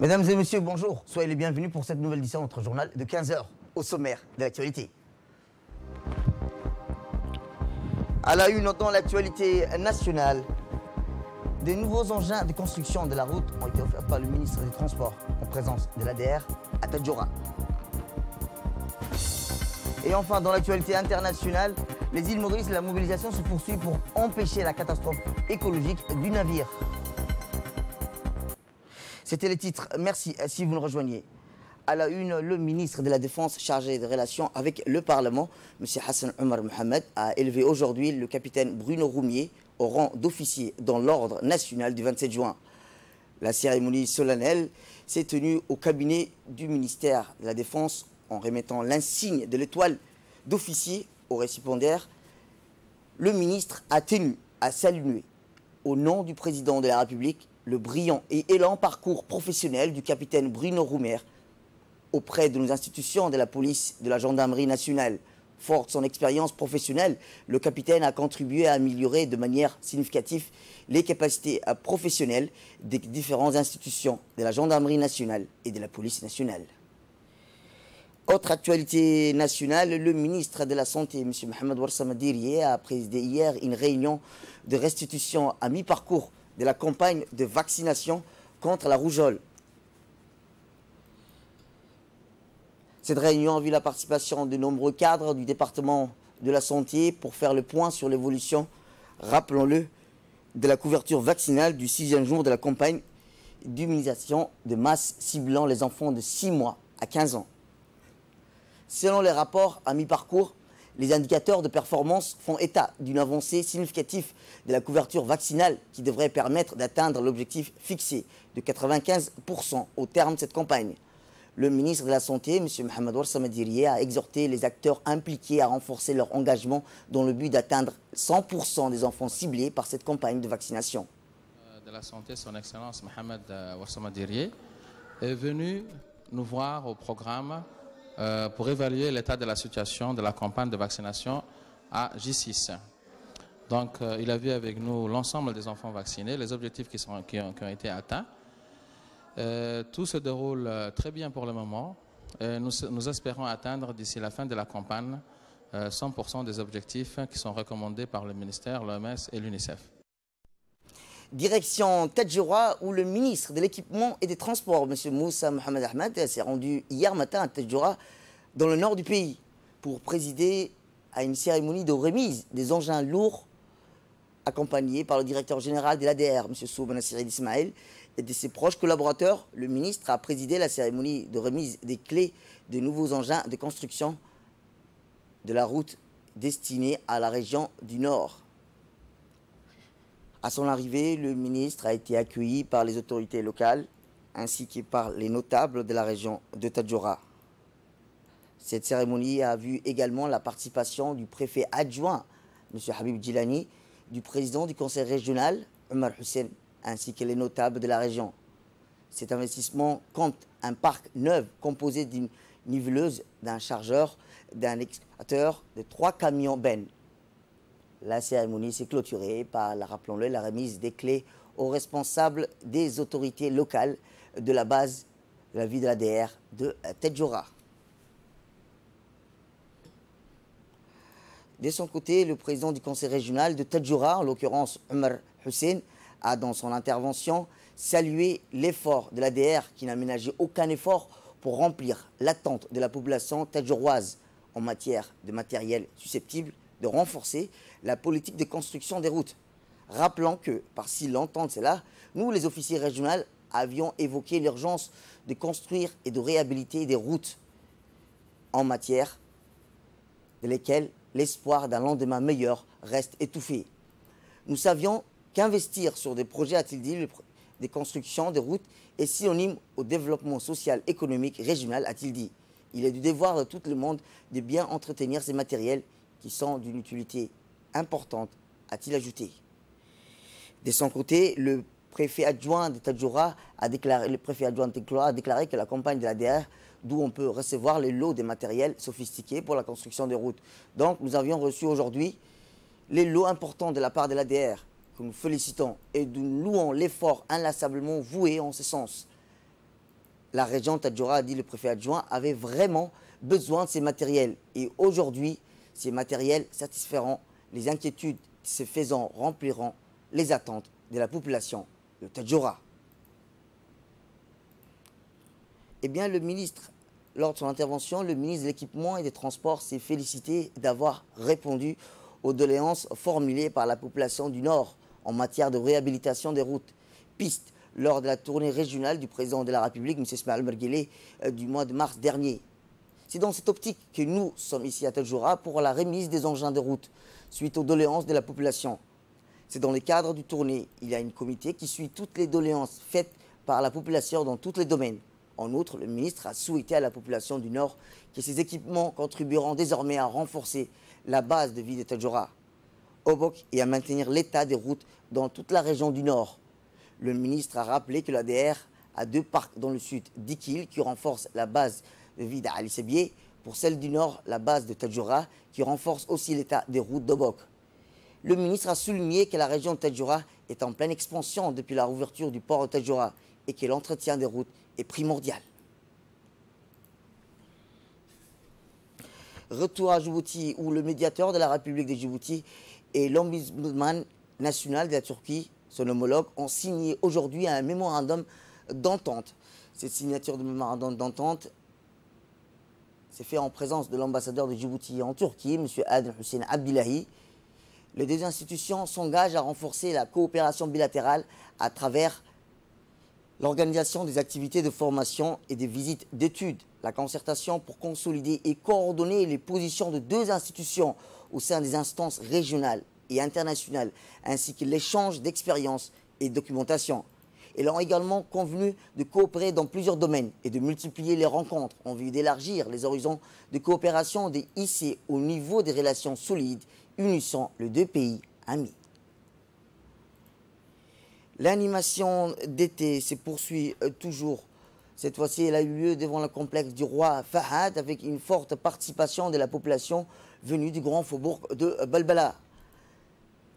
Mesdames et messieurs, bonjour. Soyez les bienvenus pour cette nouvelle édition de notre journal de 15h au sommaire de l'actualité. À la une, dans l'actualité nationale, des nouveaux engins de construction de la route ont été offerts par le ministre des Transports en présence de l'ADR à Tadjoura. Et enfin, dans l'actualité internationale, les îles Maurice, la mobilisation se poursuit pour empêcher la catastrophe écologique du navire. C'était les titres. Merci si vous nous rejoignez. À la une, le ministre de la Défense chargé des relations avec le Parlement, M. Hassan Omar Mohamed, a élevé aujourd'hui le capitaine Bruno Roumier au rang d'officier dans l'ordre national du 27 juin. La cérémonie solennelle s'est tenue au cabinet du ministère de la Défense en remettant l'insigne de l'étoile d'officier au récipiendaire. Le ministre a tenu à saluer, au nom du président de la République, le brillant et élan parcours professionnel du capitaine Bruno Roumer auprès de nos institutions de la police, de la gendarmerie nationale. Fort de son expérience professionnelle, le capitaine a contribué à améliorer de manière significative les capacités professionnelles des différentes institutions de la gendarmerie nationale et de la police nationale. Autre actualité nationale, le ministre de la Santé, M. Mohamed Warsamadiri, a présidé hier une réunion de restitution à mi-parcours de la campagne de vaccination contre la rougeole. Cette réunion a vu la participation de nombreux cadres du département de la santé pour faire le point sur l'évolution, rappelons-le, de la couverture vaccinale du sixième jour de la campagne d'immunisation de masse ciblant les enfants de 6 mois à 15 ans. Selon les rapports à mi-parcours, les indicateurs de performance font état d'une avancée significative de la couverture vaccinale qui devrait permettre d'atteindre l'objectif fixé de 95% au terme de cette campagne. Le ministre de la Santé, M. Mohamed Warsamadiriye, a exhorté les acteurs impliqués à renforcer leur engagement dans le but d'atteindre 100% des enfants ciblés par cette campagne de vaccination. Euh, de la Santé, son Excellence Mohamed euh, est venu nous voir au programme euh, pour évaluer l'état de la situation de la campagne de vaccination à J6. Donc, euh, il a vu avec nous l'ensemble des enfants vaccinés, les objectifs qui, ont, été atteints. Euh, tout se déroule très bien pour le moment. Nous, nous, espérons atteindre d'ici la fin de la campagne 100% des objectifs qui sont recommandés par le ministère, l'OMS et l'UNICEF. Direction Tadjoura, où le ministre de l'Équipement et des Transports, M. Moussa Mohamed Ahmed, s'est rendu hier matin à Tadjoura, dans le nord du pays, pour présider à une cérémonie de remise des engins lourds, accompagnés par le directeur général de l'ADR, M. Souban Ismail, et de ses proches collaborateurs. Le ministre a présidé la cérémonie de remise des clés de nouveaux engins de construction de la route destinée à la région du Nord. À son arrivée, le ministre a été accueilli par les autorités locales ainsi que par les notables de la région de Tadjoura. Cette cérémonie a vu également la participation du préfet adjoint, M. Habib Djilani, du président du conseil régional, Omar Hussein, ainsi que les notables de la région. Cet investissement compte un parc neuf composé d'une niveleuse, d'un chargeur, d'un excavateur, de trois camions bennes la cérémonie s'est clôturée par, rappelons-le, la remise des clés aux responsables des autorités locales de la base de la ville de l'ADR de Tedjora. De son côté, le président du conseil régional de Tedjora, en l'occurrence Omar Hussein, a dans son intervention salué l'effort de l'ADR qui n'a ménagé aucun effort pour remplir l'attente de la population tadjouroise en matière de matériel susceptible de renforcer la politique de construction des routes. Rappelant que, par si longtemps de cela, nous, les officiers régionaux, avions évoqué l'urgence de construire et de réhabiliter des routes en matière de lesquelles l'espoir d'un lendemain meilleur reste étouffé. Nous savions qu'investir sur des projets, a-t-il dit, des constructions de routes est synonyme au développement social économique régional, a-t-il dit. Il est du devoir de tout le monde de bien entretenir ces matériels qui sont d'une utilité importante, a-t-il ajouté. De son côté, le préfet adjoint de Tadjoura a déclaré, le préfet adjoint de a déclaré que la campagne de l'ADR, d'où on peut recevoir les lots des matériels sophistiqués pour la construction des routes. Donc nous avions reçu aujourd'hui les lots importants de la part de l'ADR, que nous félicitons et nous louons l'effort inlassablement voué en ce sens. La région Tadjoura, dit le préfet adjoint, avait vraiment besoin de ces matériels. Et aujourd'hui, ces matériels satisferont les inquiétudes, se faisant rempliront les attentes de la population de Tadjoura. Eh bien, le ministre, lors de son intervention, le ministre de l'Équipement et des Transports s'est félicité d'avoir répondu aux doléances formulées par la population du Nord en matière de réhabilitation des routes, pistes, lors de la tournée régionale du président de la République, M. Merguele, euh, du mois de mars dernier. C'est dans cette optique que nous sommes ici à Tadjoura pour la remise des engins de route suite aux doléances de la population. C'est dans le cadre du tournée. Il y a une comité qui suit toutes les doléances faites par la population dans tous les domaines. En outre, le ministre a souhaité à la population du Nord que ces équipements contribueront désormais à renforcer la base de vie de Tadjoura, Obok et à maintenir l'état des routes dans toute la région du Nord. Le ministre a rappelé que l'ADR a deux parcs dans le sud, Dikil qui renforce la base de vie d'Ali pour celle du Nord, la base de Tadjoura qui renforce aussi l'état des routes d'Obok. Le ministre a souligné que la région de Tadjoura est en pleine expansion depuis la rouverture du port de Tadjoura et que l'entretien des routes est primordial. Retour à Djibouti, où le médiateur de la République de Djibouti et l'ombudsman national de la Turquie, son homologue, ont signé aujourd'hui un mémorandum d'entente. Cette signature de mémorandum d'entente s'est faite en présence de l'ambassadeur de Djibouti en Turquie, M. Adel Hussein Abdillahi. Les deux institutions s'engagent à renforcer la coopération bilatérale à travers l'organisation des activités de formation et des visites d'études, la concertation pour consolider et coordonner les positions de deux institutions au sein des instances régionales et internationales, ainsi que l'échange d'expériences et de documentation. Ils ont également convenu de coopérer dans plusieurs domaines et de multiplier les rencontres en vue d'élargir les horizons de coopération des IC au niveau des relations solides unissant les deux pays amis. L'animation d'été se poursuit euh, toujours. Cette fois-ci, elle a eu lieu devant le complexe du roi Fahad avec une forte participation de la population venue du grand faubourg de Balbala.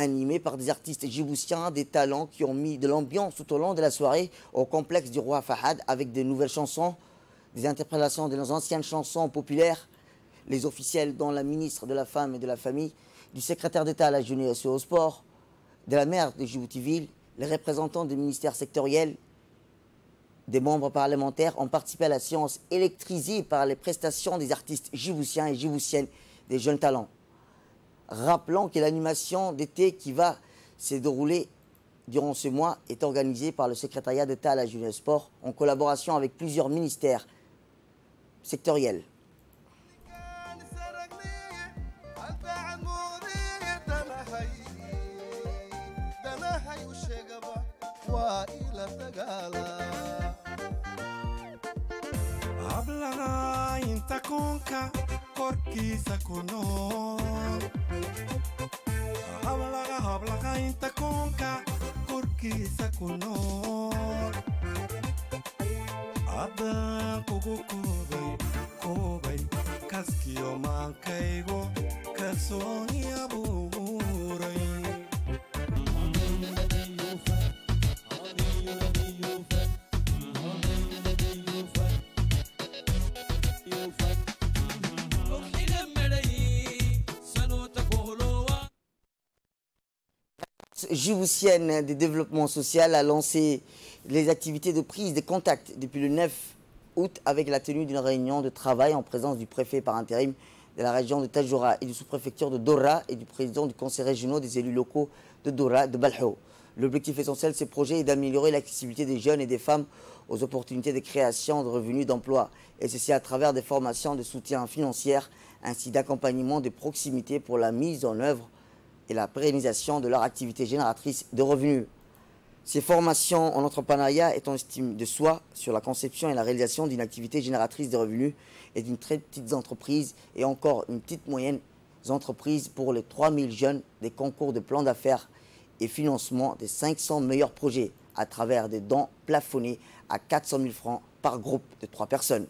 Animé par des artistes djiboutiens, des talents qui ont mis de l'ambiance tout au long de la soirée au complexe du roi Fahad avec de nouvelles chansons, des interprétations de nos anciennes chansons populaires, les officiels dont la ministre de la Femme et de la Famille, du secrétaire d'État à la jeunesse et au sport, de la maire de Djibouti-Ville, les représentants des ministères sectoriels, des membres parlementaires ont participé à la séance électrisée par les prestations des artistes djiboutiens et djiboutiennes des jeunes talents. Rappelons que l'animation d'été qui va se dérouler durant ce mois est organisée par le secrétariat d'État à la jeunesse sport en collaboration avec plusieurs ministères sectoriels. Hablaga inta koonka korkiisa ku nool haddaan kugu koobay koobay kaskiyo maankaygo kalsooni djiboutienne de développement social a lancé les activités de prise de contact depuis le 9 août avec la tenue d'une réunion de travail en présence du préfet par intérim de la région de Tajoura et du sous-préfecture de Dora et du président du conseil régional des élus locaux de Dora de Balho. L'objectif essentiel de ces projets est d'améliorer l'accessibilité des jeunes et des femmes aux opportunités de création de revenus d'emploi, et ceci à travers des formations de soutien financier ainsi d'accompagnement de proximité pour la mise en œuvre et la pérennisation de leur activité génératrice de revenus. Ces formations en entrepreneuriat étant estime de soi sur la conception et la réalisation d'une activité génératrice de revenus et d'une très petite entreprise et encore une petite moyenne entreprise pour les 3000 jeunes des concours de plan d'affaires et financement des 500 meilleurs projets à travers des dons plafonnés à 400 000 francs par groupe de trois personnes.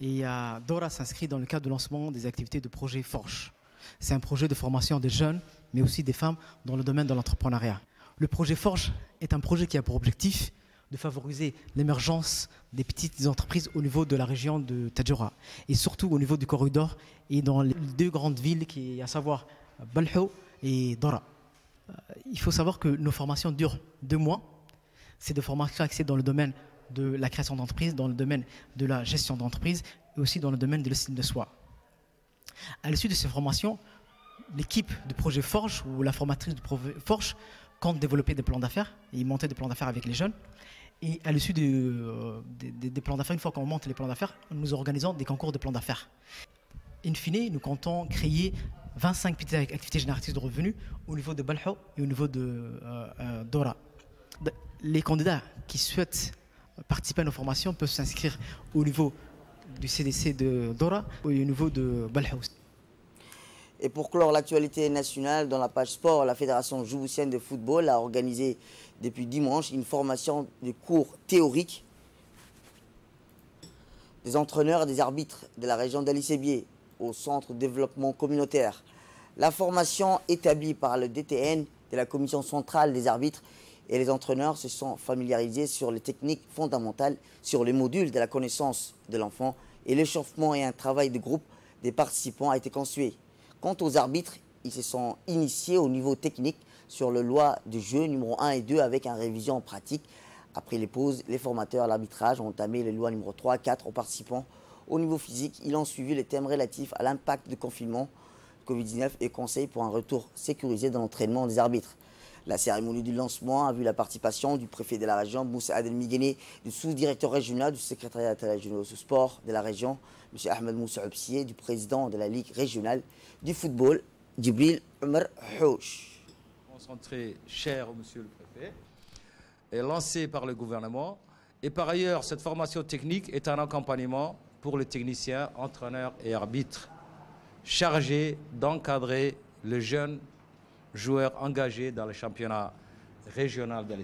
Et euh, Dora s'inscrit dans le cadre du lancement des activités de projet Forge. C'est un projet de formation des jeunes, mais aussi des femmes dans le domaine de l'entrepreneuriat. Le projet Forge est un projet qui a pour objectif de favoriser l'émergence des petites entreprises au niveau de la région de Tadjoura et surtout au niveau du corridor et dans les deux grandes villes, qui, à savoir Balho et Dora. Euh, il faut savoir que nos formations durent deux mois. C'est des formations axées dans le domaine de la création d'entreprise, dans le domaine de la gestion d'entreprise et aussi dans le domaine de l'estime de soi. À l'issue de ces formations, l'équipe du projet Forge ou la formatrice du projet Forge compte développer des plans d'affaires et monter des plans d'affaires avec les jeunes. Et à l'issue euh, des, plans d'affaires, une fois qu'on monte les plans d'affaires, nous organisons des concours de plans d'affaires. In fine, nous comptons créer 25 petites activités génératrices de revenus au niveau de Balho et au niveau de euh, euh, Dora. Les candidats qui souhaitent participer à nos formations peuvent s'inscrire au niveau du CDC de Dora ou au niveau de Balho. Et pour clore l'actualité nationale, dans la page sport, la Fédération djiboutienne de football a organisé depuis dimanche une formation de cours théoriques des entraîneurs et des arbitres de la région d'Alicébier au Centre de développement communautaire. La formation établie par le DTN de la Commission centrale des arbitres et les entraîneurs se sont familiarisés sur les techniques fondamentales, sur les modules de la connaissance de l'enfant et l'échauffement et un travail de groupe des participants a été construit. Quant aux arbitres, ils se sont initiés au niveau technique sur le loi de jeu numéro 1 et 2 avec une révision en pratique. Après les pauses, les formateurs à l'arbitrage ont entamé les lois numéro 3 et 4 aux participants. Au niveau physique, ils ont suivi les thèmes relatifs à l'impact du confinement Covid-19 et conseils pour un retour sécurisé dans l'entraînement des arbitres. La cérémonie du lancement a vu la participation du préfet de la région, Moussa Adel Miguené, du sous-directeur régional du secrétariat régional du sport de la région, M. Ahmed Moussa Obsier, du président de la Ligue régionale du football, Djibril Omar Houch. Concentré cher au monsieur le préfet, est lancé par le gouvernement. Et par ailleurs, cette formation technique est un accompagnement pour les techniciens, entraîneurs et arbitres chargés d'encadrer les jeunes joueurs engagés dans le championnat régional de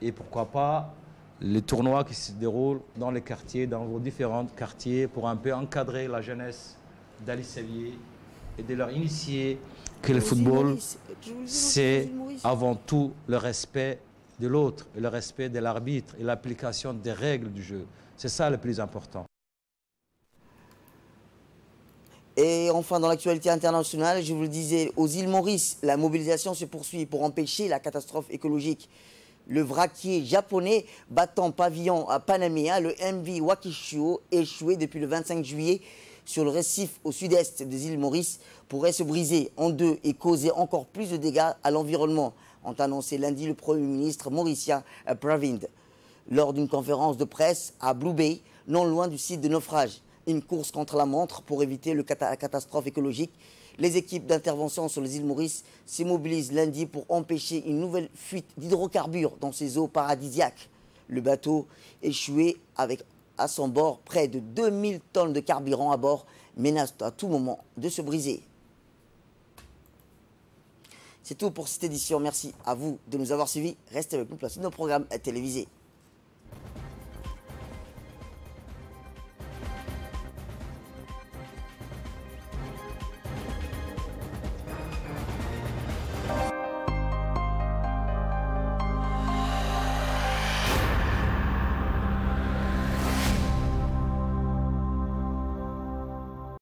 et pourquoi pas les tournois qui se déroulent dans les quartiers, dans vos différents quartiers pour un peu encadrer la jeunesse d'Alice et de leur initier que le football, c'est avant tout le respect de l'autre, le respect de l'arbitre et l'application des règles du jeu. C'est ça le plus important. Et enfin, dans l'actualité internationale, je vous le disais, aux îles Maurice, la mobilisation se poursuit pour empêcher la catastrophe écologique. Le vraquier japonais battant pavillon à Panaméa, le MV Wakishuo, échoué depuis le 25 juillet, sur le récif au sud-est des îles Maurice pourrait se briser en deux et causer encore plus de dégâts à l'environnement, ont annoncé lundi le Premier ministre mauricien euh, Pravind lors d'une conférence de presse à Blue Bay, non loin du site de naufrage. Une course contre la montre pour éviter la catastrophe écologique. Les équipes d'intervention sur les îles Maurice s'immobilisent lundi pour empêcher une nouvelle fuite d'hydrocarbures dans ces eaux paradisiaques. Le bateau échoué avec à son bord, près de 2000 tonnes de carburant à bord menacent à tout moment de se briser. C'est tout pour cette édition. Merci à vous de nous avoir suivis. Restez avec nous pour nos programmes télévisés.